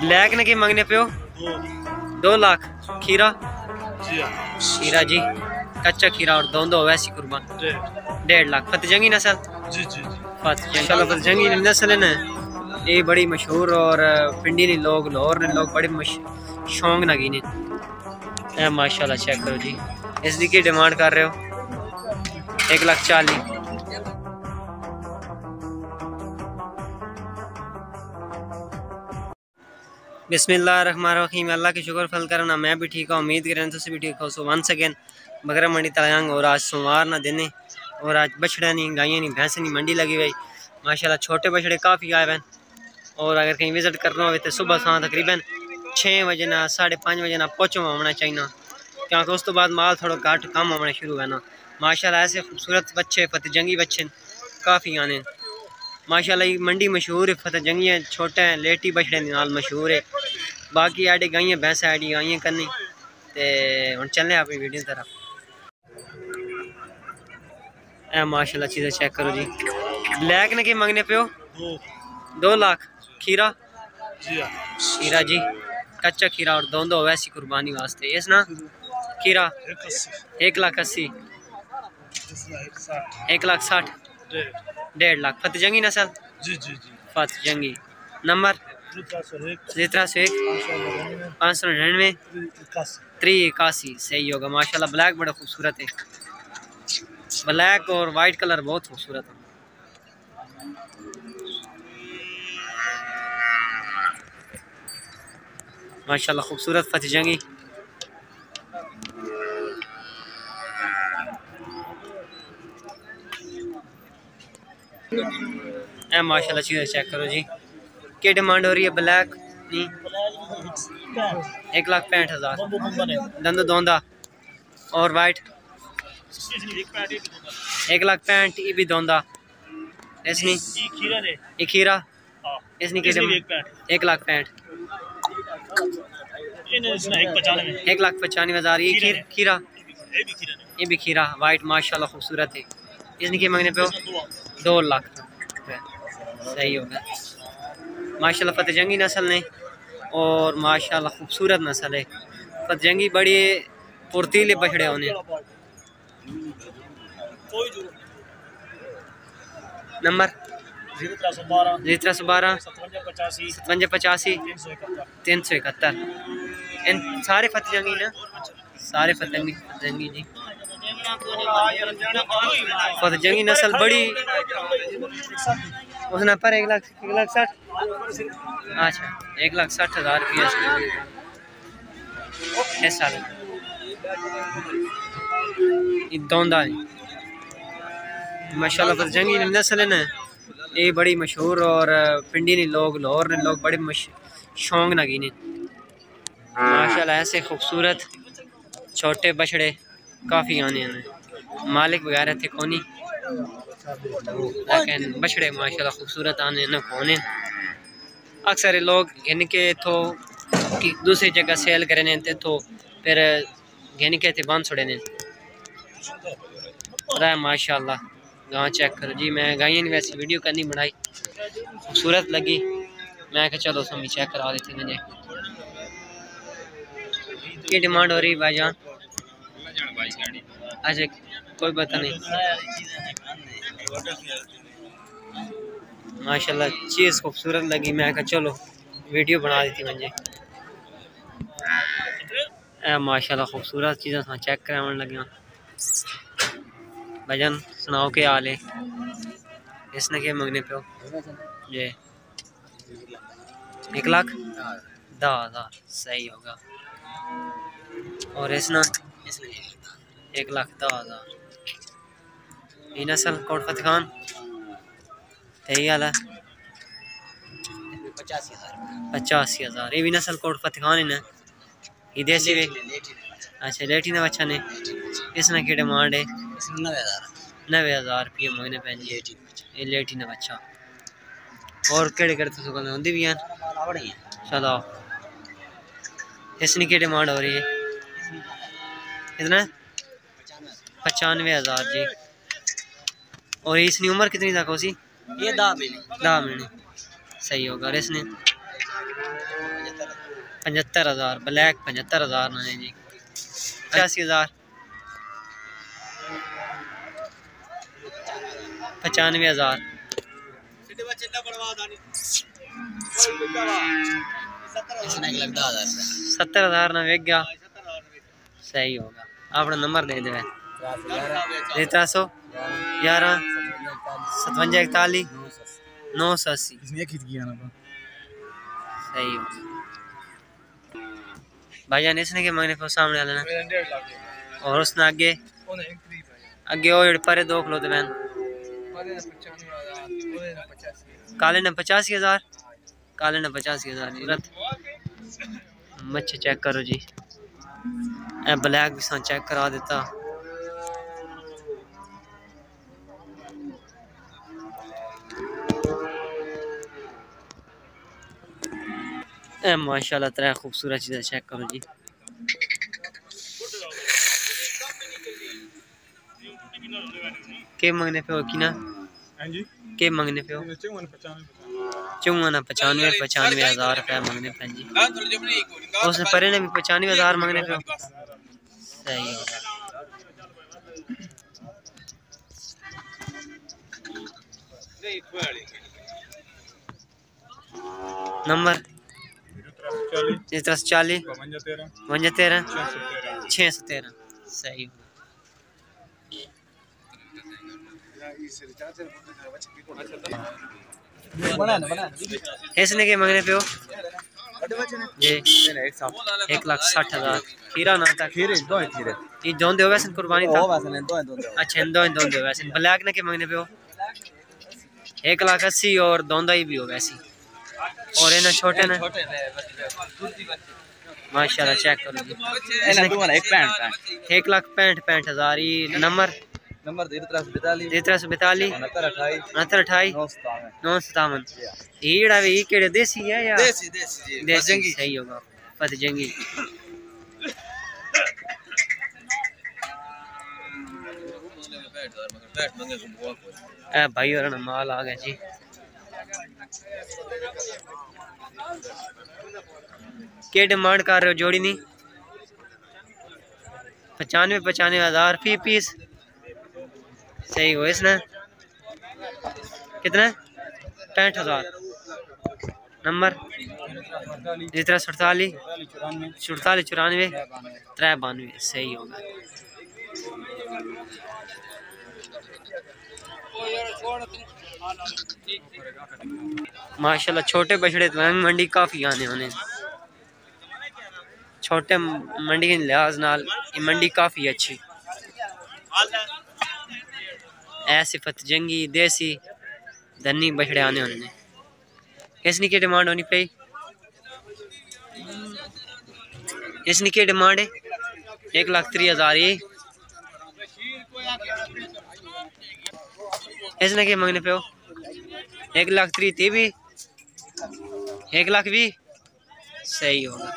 Black ने की मांगने पे हो? दो लाख। खीरा? खीरा। जी। कच्चा खीरा और दो दो वैसी कुर्बान। डेढ़। लाख। फतजंगी नस्ल? चलो फतजंगी नस्ल है ना। ये बड़ी मशहूर और पिंडी ने लोग लाहौर ने लोग बड़े शौक लगी ने माशाल्लाह चेक करो जी। इसकी की डिमांड कर रहे हो? एक लाख चालीस। बिस्मिल्लाम अल्लाह के शुक्र फल करना। मैं भी ठीक हूँ, उम्मीद करें तुम भी ठीक हो। सो वन सेकेंड बकरा मंडी तलांग और आज सोमवार ना दिन और आज बछड़ा नहीं, गायें नहीं, भैंस नहीं, मंडी लगी हुई। माशाल्लाह, छोटे बछड़े काफ़ी आए हैं। और अगर कहीं विज़िट करना हो तो सुबह शाम तकरीबन छः बजे ना, साढ़े पाँच बजे ना पहुँचो होना चाहिए क्योंकि उस तो बाद माल थोड़ा घट कम आना शुरू है ना माशाल्लाह, ऐसे खूबसूरत बच्चे जंगी बच्चे काफ़ी आने। माशाल्लाह ये मंडी मशहूर है फतेह जंगियाँ छोटे हैं लेटी बछड़े नाल मशहूर है। बाकी आडे गाइयाँ भैंस आडी गाइयाँ करनी। ते हम चलने अपनी वीडियो तरफ़। ए माशाल्लाह चीज़ें चेक करो जी। ब्लैक ने के मंगने पे हो दो लाख। खीरा? खीरा। जी। कच्चा खीरा और दो दो वैसी कुर्बानी वास्ते। इस ना? खीरा? एक लाख अस्सी। एक लाख साठ। डेढ़ लाख। फतेह जंगी नसल जी जी जी। फतेह जंगी। नंबर? जितना सौ एक। पाँच सौ निन्यानवे त्री इक्यासी। सही होगा। माशाल्लाह ब्लैक बड़ा खूबसूरत है। ब्लैक और वाइट कलर बहुत खूबसूरत है। माशाल्लाह खूबसूरत फतेह जंगी माशाल्लाह, चीज़ें चेक करो जी। क्या डिमांड हो रही है ब्लैक नहीं। एक लाख पैंठ हज़ार। दंद दोंदा और वाइट एक लाख पैंठ, ये भी दोंदा इसनी ये खीरा? इसनी एक लाख पैंठ। एक लाख पचानवे हज़ार। ये खीरा ये भी खीरा। वाइट माशाल्लाह, खूबसूरत है। इसने के मांगने पे हो? दो लाख। सही होगा। माशाल्लाह फतेहजंगी नस्ल ने और माशाल्लाह खूबसूरत नस्ल है। फतेहजंगी बड़ी फुर्तीले बछड़े होने। नंबर? जी सौ बारह। सतवंजा पचासी। तीन सौ इकहत्तर। इन सारे फतेहजंगी ना? सारे फतेहजंगी फतेहजंगी जी। फतेहजंगी नस्ल बड़ी। उसने पर एक लाख एक लाख साठ। अच्छा एक लाख साठ हज़ार रुपया इस साल। दौंदा माशाल्लाह फतेहजंगी नस्ल है ना, ये बड़ी मशहूर और पिंडी ने लोग, लाहौर ने लोग बड़े शौक ने माशाल्लाह, ऐसे खूबसूरत छोटे बछड़े। काफ़ी आने हैं मालिक वगैरह थे कौनी लेकिन बछड़े माशाल्लाह खूबसूरत आने, न कोने अक्सर लोग इनके तो दूसरी जगह सेल करे थे तो फिर घिन के थे बाँध छोड़े ने। माशाल्लाह, गाँव चेक करो। जी, मैं गाय वैसे वीडियो करनी बनाई। खूबसूरत लगी। मैं क्या चलो समी चेक करा देते की डिमांड हो रही भाईजान अच्छा कोई पता नहीं। माशाल्लाह, चीज़ खूबसूरत लगी। मैं कहा, चलो, वीडियो बना दी थी मुझे माशाल्लाह, खूबसूरत चीज़ें था चेक कराने लगे भजन, सुनाओ के हाल है? इसने के मंगने पे हो? ये। एक लाख? दस हज़ार सही होगा। और इसना? एक लाख दस हज़ार। ये नस्ल कोट फतेह खान। यही हाल है। पचासी हज़ार। ये भी नस्ल कोट फतेह खान है ना। ये देसी भी। अच्छा लेटी ने बच्चा ने। इसने की डिमांड है नवे हज़ार। रुपये ये लेटी ने बच्चा। और केड़े केड़े तुस गल होंदी भी हैं। चलो। इसने की डिमांड हो रही है। इतना? पचानवे हज़ार जी। और इसकी उम्र कितनी तक उसी ये दह महीने दह महीने सही होगा। और इसने? पचहत्तर हज़ार। ब्लैक पचहत्तर हज़ार ना जी। पचासी हज़ार। पचानवे हज़ार। सत्तर हज़ार ना वेग गया। सही होगा। अपना नंबर दे दे त्रै सौ ग्यारह सतवंजा इकताली नौ सौ अस्सी सही हो भाईजान इसने के मांगने को सामने आ लेना और उसने आगे आगे वो परे दो खलोते बहन काले ने पचासी हज़ार काले ने पचासी हज़ार रत मच्छी चेक करो जी ए ब्लैक भी चेक करा देता माशाल्लाह त्रै खूबसूरत चीज़ें चेक करो जी। के मंगने पे हो की ना? के मंगने पे हो? चौवन पचानवे पचानवे हज़ार रुपया मंगने पे जी। उसने परे ने भी पचानवे हज़ार मंगने पे हो। सही होगा नंबर जिस तरह चाली वंजा तेरह। छः सौ तेरह। सही। इसने के मंगने पे हो जी एक लाख साठ हज़ार। खीरा ना था। खीरे दो है खीरे ये जोन दे वैसे कुर्बानी था? ओ वैसे दो है दो दो अच्छा दो इन दो दे वैसे ब्लैक ने के मंगने पे हो एक लाख अस्सी और दोंदा ही भी हो वैसी। और इन्हें छोटे ने माशाल्लाह चेक करो। वाला एक पैंट पैंट। एक लाख पैंठ पैंठ हज़ार। ये नंबर? नंबर 1342 तेरह सौ बताली। 69 उनहत्तर अठाई 997 नौ सतावन। वे ये केड़े देसी है या? देसी देसी देसी सही होगा फत जंगी ए भाई और ना माल आ गया जी। के डिमांड कर रहे हो जोड़ी नहीं पचानवे पचानवे हज़ार फ़ी पीस। सही हो इसने। कितना? पैंठ हज़ार। नंबर? जितना सड़ताली सड़तालीस चौरानवे त्रै बानवे सही होगा। माशाल्लाह, छोटे बछड़े तो हैं, मंडी काफ़ी आने होने छोटे मंडी के लिहाज नाल मंडी काफ़ी अच्छी। ऐसी फत जंगी, देसी, धनी बछड़े आने होने इसनी की डिमांड होनी पई? इसनी की डिमांड है? एक लाख त्री हज़ार ये इसने के मंगने पे हो। एक लाख त्री ती भी। एक लाख भी। सही होगा।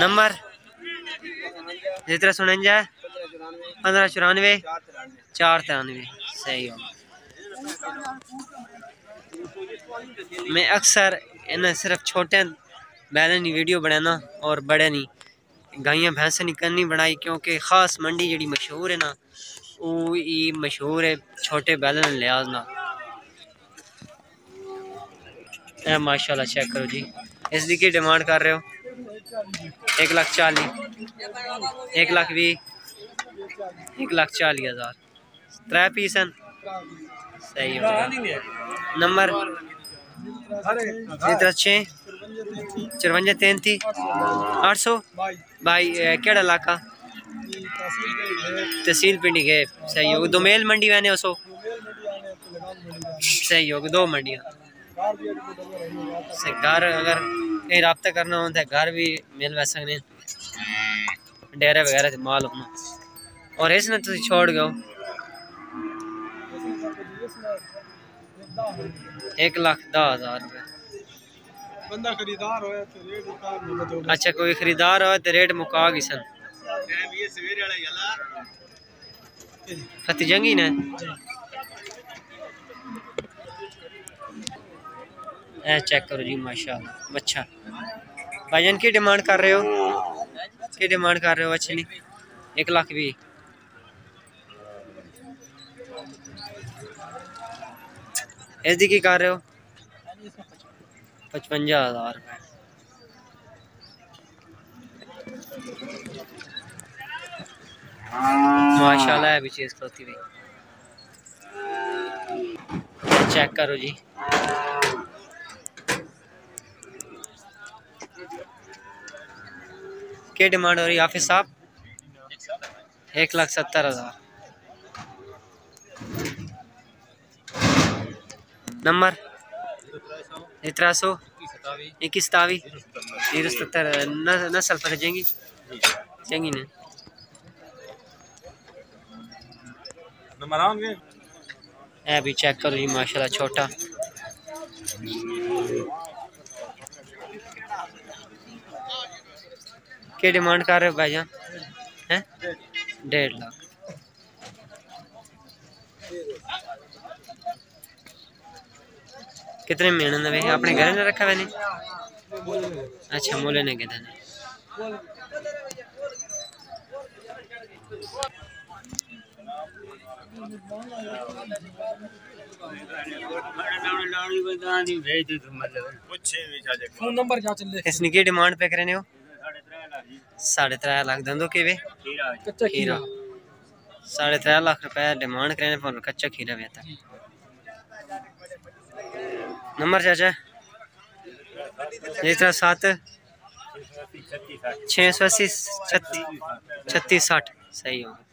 नंबर। जितना सुनंजा पंद्रह चौरानवे, चार तिरानवे। सही होगा। मैं अक्सर इन्हें सिर्फ़ छोटे बैलें वीडियो बनाना और बड़े नहीं। गाइयाँ भैंसें नहीं करनी बनाई क्योंकि ख़ास मंडी जी मशहूर है ना वो ये मशहूर है छोटे बैलें लिहाज ना ए माशाल्लाह चेक करो जी। इसकी की डिमांड कर रहे हो? एक लाख चाली। एक लाख भी एक लाख चाली हज़ार। त्रै पीस हैं सही नंबर? छः चरवंजा तैंती अठ सौ। भाई केड़ा इलाका? तहसील पिंडी गए सही हो दो मेल मंडी मैंने उसो सही होगा, दो मंडियाँ। घर अगर कहीं रबता करना हो तो घर भी मिल वै सकते डेरे वगैरह माल होना। और इसने तुम छोड़ गए एक लाख दस हज़ार रुपये बंदा खरीदार होया तो रेट उतार नहीं अच्छा कोई खरीदार हो तो रेट मुका गई सन। फती जंगी ने? ए चेक करो जी माशाल्लाह अच्छा भाईजान की डिमांड कर रहे हो? की डिमांड कर रहे हो अच्छी नहीं? एक लाख भी। इसकी की कर रहे हो? पचवंजा हज़ार रुपये माशाल्लाह है भी चीज़ हुई। चेक करो जी। क्या डिमांड हो रही है हाफिज साहब? एक लाख सत्तर हज़ार। नंबर? इतरा सौ। इक्कीस तावी ज़ीरो सत्तर। नस्ल पर ना। ए भी चेक करो जी माशाल्लाह छोटा। क्या डिमांड कर रहे हो भाईजान हैं? डेढ़ लाख। कितने महीने ने अपने घर में रखा मैंने? अच्छा मोले ने कितने फ़ोन नंबर क्या चल रहा इसने की डिमांड पे करने हो? साढ़े त्रै लाख दंदो के वे है खीरा। साढ़े त्रै लाख रुपए डिमांड करने पर कच्चा खीरा बेहता नंबर चाचा एक तरह सात छः सौ अस्सी छत्तीस छत्तीस साठ। सही होगा।